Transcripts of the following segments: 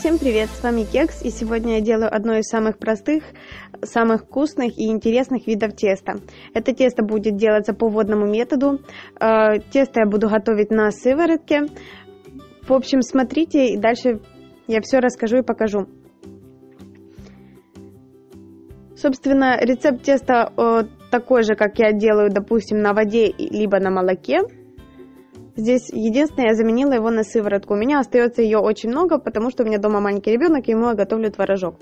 Всем привет, с вами Кекс, и сегодня я делаю одно из самых простых, самых вкусных и интересных видов теста. Это тесто будет делаться по водному методу. Э, тесто я буду готовить на сыворотке. В общем, смотрите, и дальше я все расскажу и покажу. Собственно, рецепт теста э, такой же, как я делаю, допустим, на воде либо на молоке. Здесь единственное, я заменила его на сыворотку. У меня остается ее очень много, потому что у меня дома маленький ребенок, и ему я готовлю творожок.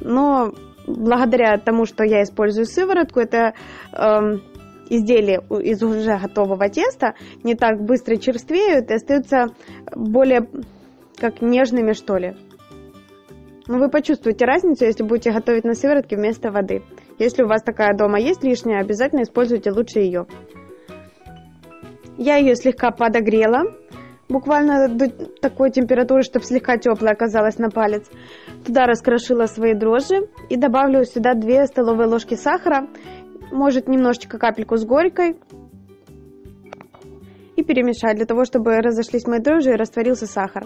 Но благодаря тому, что я использую сыворотку, это э, изделия из уже готового теста не так быстро черствеют и остаются более как нежными, что ли. Но вы почувствуете разницу, если будете готовить на сыворотке вместо воды. Если у вас такая дома есть лишняя, обязательно используйте лучше ее. Я ее слегка подогрела, буквально до такой температуры, чтобы слегка теплая оказалась на палец. Туда раскрошила свои дрожжи и добавлю сюда 2 столовые ложки сахара, может немножечко капельку с горькой. И перемешать для того, чтобы разошлись мои дрожжи и растворился сахар.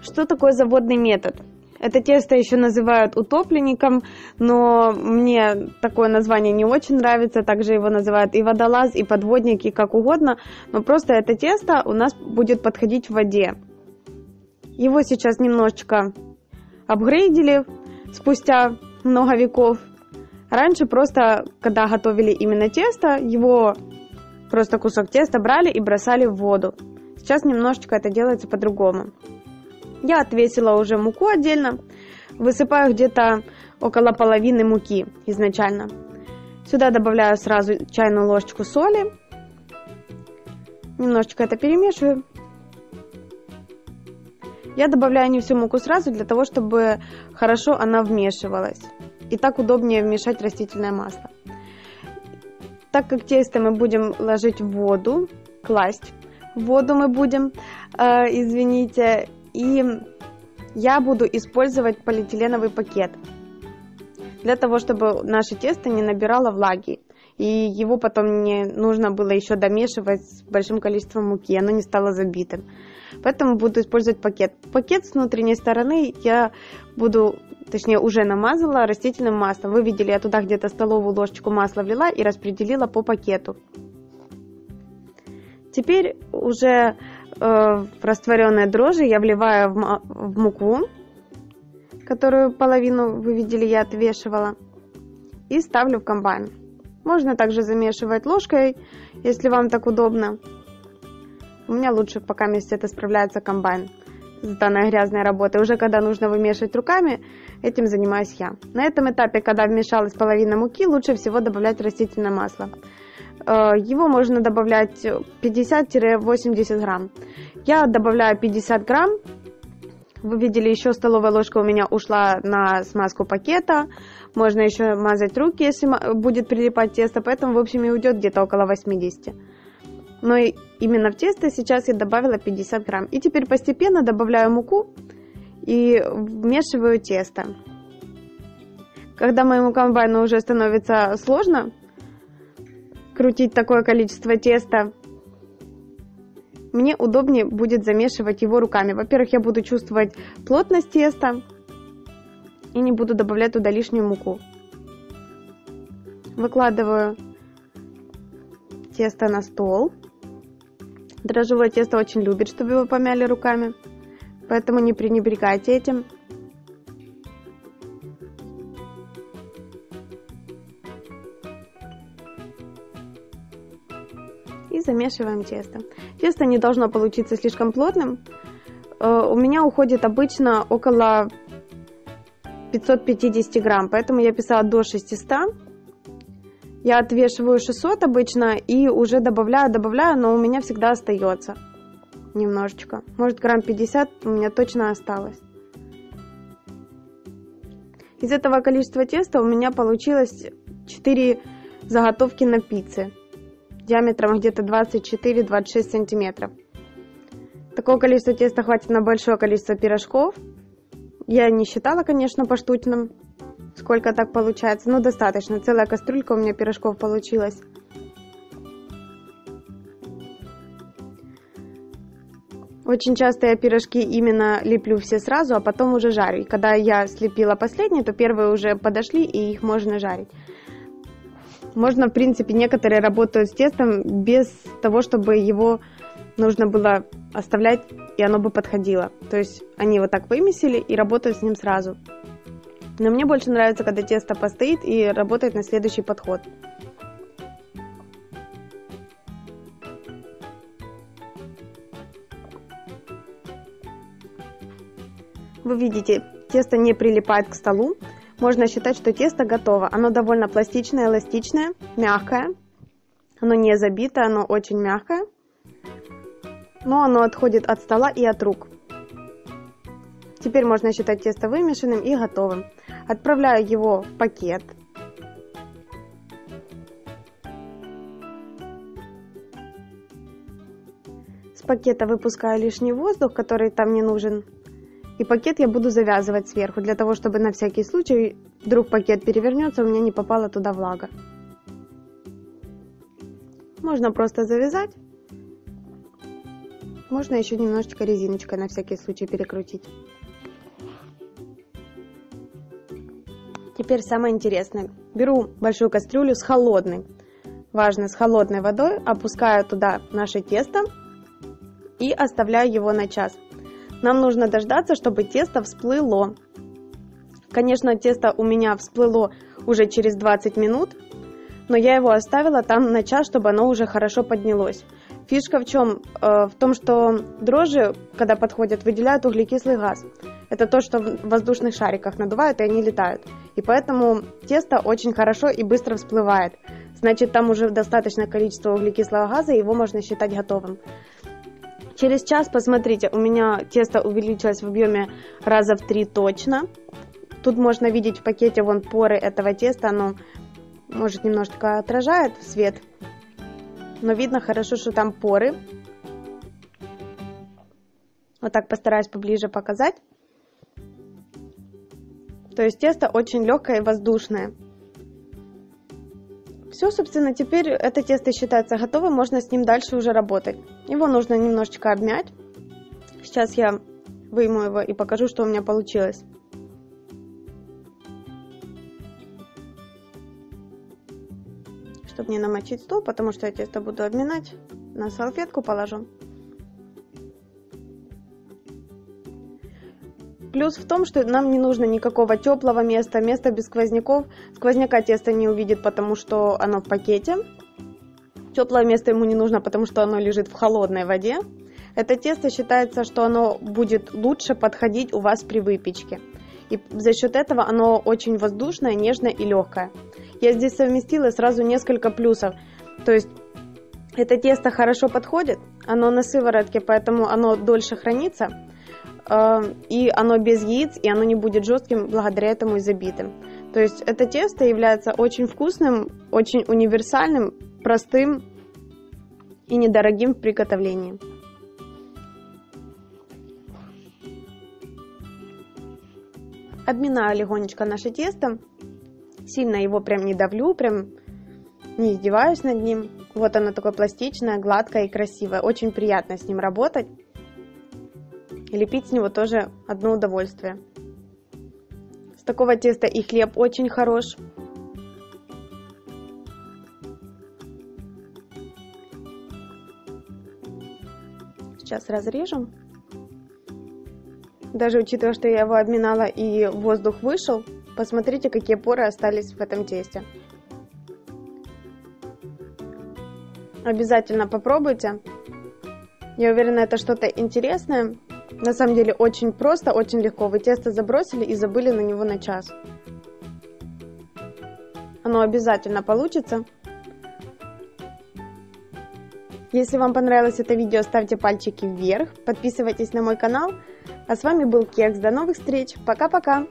Что такое заводный метод? Это тесто еще называют утопленником, но мне такое название не очень нравится. Также его называют и водолаз, и подводник, и как угодно. Но просто это тесто у нас будет подходить в воде. Его сейчас немножечко апгрейдили спустя много веков. Раньше просто, когда готовили именно тесто, его просто кусок теста брали и бросали в воду. Сейчас немножечко это делается по-другому. Я отвесила уже муку отдельно. Высыпаю где-то около половины муки изначально. Сюда добавляю сразу чайную ложечку соли. Немножечко это перемешиваю. Я добавляю не всю муку сразу, для того, чтобы хорошо она вмешивалась. И так удобнее вмешать растительное масло. Так как тесто мы будем ложить в воду, класть в воду мы будем, э, извините, и я буду использовать полиэтиленовый пакет для того, чтобы наше тесто не набирало влаги. И его потом не нужно было еще домешивать с большим количеством муки, оно не стало забитым. Поэтому буду использовать пакет. Пакет с внутренней стороны я буду, точнее уже намазала растительным маслом. Вы видели, я туда где-то столовую ложечку масла влила и распределила по пакету. Теперь уже э, растворенные дрожжи я вливаю в, в муку, которую половину, вы видели, я отвешивала, и ставлю в комбайн. Можно также замешивать ложкой, если вам так удобно. У меня лучше пока вместе это справляется комбайн с данной грязной работой. Уже когда нужно вымешивать руками, этим занимаюсь я. На этом этапе, когда вмешалась половина муки, лучше всего добавлять растительное масло. Э, его можно добавлять 50-80 грамм. Я добавляю 50 грамм. Вы видели, еще столовая ложка у меня ушла на смазку пакета. Можно еще мазать руки, если будет прилипать тесто. Поэтому, в общем, и уйдет где-то около 80. Но именно в тесто сейчас я добавила 50 грамм. И теперь постепенно добавляю муку и вмешиваю тесто. Когда моему комбайну уже становится сложно, крутить такое количество теста, мне удобнее будет замешивать его руками. Во-первых, я буду чувствовать плотность теста и не буду добавлять туда лишнюю муку. Выкладываю тесто на стол. Дрожжевое тесто очень любит, чтобы его помяли руками, поэтому не пренебрегайте этим. Замешиваем тесто. Тесто не должно получиться слишком плотным. Э, у меня уходит обычно около 550 грамм, поэтому я писала до 600. Я отвешиваю 600 обычно и уже добавляю, добавляю, но у меня всегда остается немножечко. Может грамм 50 у меня точно осталось. Из этого количества теста у меня получилось 4 заготовки на пицце диаметром где-то 24-26 сантиметров. Такого количества теста хватит на большое количество пирожков. Я не считала, конечно, по штучным, сколько так получается, но достаточно. Целая кастрюлька у меня пирожков получилась. Очень часто я пирожки именно леплю все сразу, а потом уже жарю. И когда я слепила последние, то первые уже подошли, и их можно жарить. Можно, в принципе, некоторые работают с тестом без того, чтобы его нужно было оставлять, и оно бы подходило. То есть они вот так вымесили и работают с ним сразу. Но мне больше нравится, когда тесто постоит и работает на следующий подход. Вы видите, тесто не прилипает к столу. Можно считать, что тесто готово. Оно довольно пластичное, эластичное, мягкое. Оно не забито, оно очень мягкое. Но оно отходит от стола и от рук. Теперь можно считать тесто вымешанным и готовым. Отправляю его в пакет. С пакета выпускаю лишний воздух, который там не нужен. И пакет я буду завязывать сверху, для того, чтобы на всякий случай, вдруг пакет перевернется, у меня не попала туда влага. Можно просто завязать. Можно еще немножечко резиночкой на всякий случай перекрутить. Теперь самое интересное. Беру большую кастрюлю с холодной, важно, с холодной водой, опускаю туда наше тесто и оставляю его на час. Нам нужно дождаться, чтобы тесто всплыло. Конечно, тесто у меня всплыло уже через 20 минут, но я его оставила там на час, чтобы оно уже хорошо поднялось. Фишка в чем? Э, в том, что дрожжи, когда подходят, выделяют углекислый газ. Это то, что в воздушных шариках надувают, и они летают. И поэтому тесто очень хорошо и быстро всплывает. Значит, там уже достаточное количество углекислого газа, и его можно считать готовым. Через час, посмотрите, у меня тесто увеличилось в объеме раза в три точно. Тут можно видеть в пакете вон поры этого теста, оно может немножко отражает свет, но видно хорошо, что там поры. Вот так постараюсь поближе показать. То есть тесто очень легкое и воздушное. Все, собственно, теперь это тесто считается готовым, можно с ним дальше уже работать. Его нужно немножечко обмять. Сейчас я выйму его и покажу, что у меня получилось. Чтобы не намочить стол, потому что я тесто буду обминать, на салфетку положу. Плюс в том, что нам не нужно никакого теплого места, места без сквозняков. Сквозняка тесто не увидит, потому что оно в пакете. Теплое место ему не нужно, потому что оно лежит в холодной воде. Это тесто считается, что оно будет лучше подходить у вас при выпечке. И за счет этого оно очень воздушное, нежное и легкое. Я здесь совместила сразу несколько плюсов. То есть это тесто хорошо подходит, оно на сыворотке, поэтому оно дольше хранится и оно без яиц, и оно не будет жестким благодаря этому и забитым. То есть это тесто является очень вкусным, очень универсальным, простым и недорогим в приготовлении. Обминаю легонечко наше тесто, сильно его прям не давлю, прям не издеваюсь над ним. Вот оно такое пластичное, гладкое и красивое. Очень приятно с ним работать. И лепить с него тоже одно удовольствие. С такого теста и хлеб очень хорош. Сейчас разрежем. Даже учитывая, что я его обминала и воздух вышел, посмотрите, какие поры остались в этом тесте. Обязательно попробуйте. Я уверена, это что-то интересное. На самом деле очень просто, очень легко. Вы тесто забросили и забыли на него на час. Оно обязательно получится. Если вам понравилось это видео, ставьте пальчики вверх, подписывайтесь на мой канал. А с вами был Кекс. До новых встреч. Пока-пока.